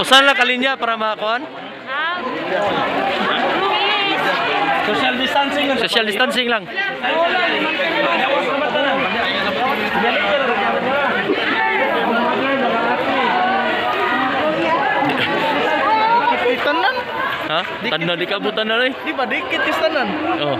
Okay na kalinya para makon? Social distancing lang. Social distancing lang. Tanan. Ha? Tanda di kabutan na rin. Di ba dikit is tanan? Oh.